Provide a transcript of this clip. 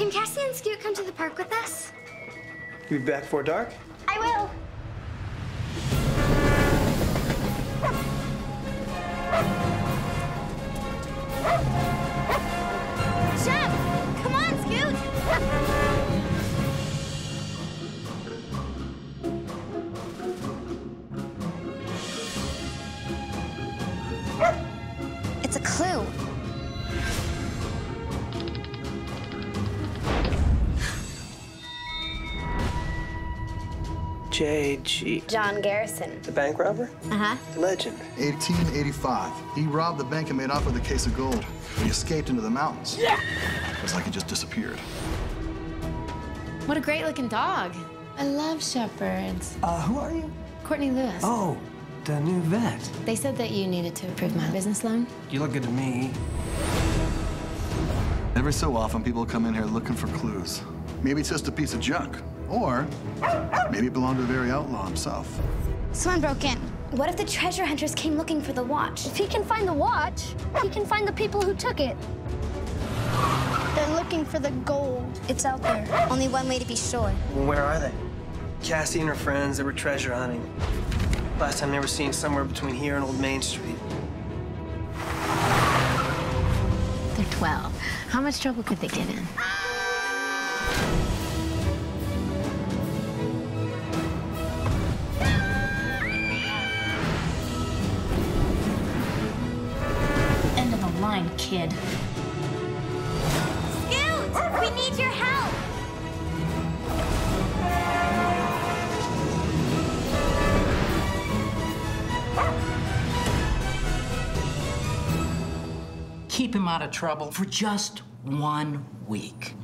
Can Cassie and Scoot come to the park with us? You be back before dark? I will. Chef! Come on, Scoot! It's a clue. J.G. John Garrison. The bank robber? Uh-huh. The legend. 1885. He robbed the bank and made off with a case of gold. He escaped into the mountains. Yeah! It was like he just disappeared. What a great looking dog. I love shepherds. Uh, who are you? Courtney Lewis. Oh, the new vet. They said that you needed to approve my business loan. You look good to me. Every so often, people come in here looking for clues. Maybe it's just a piece of junk. Or maybe it belonged to the very outlaw himself. Someone broke in. What if the treasure hunters came looking for the watch? If he can find the watch, he can find the people who took it. They're looking for the gold. It's out there. Only one way to be sure. Well, where are they? Cassie and her friends, they were treasure hunting. Last time they were seen somewhere between here and Old Main Street. They're 12. How much trouble could they get in? End of the line, kid. Scoot! We need your help! Keep him out of trouble for just one week.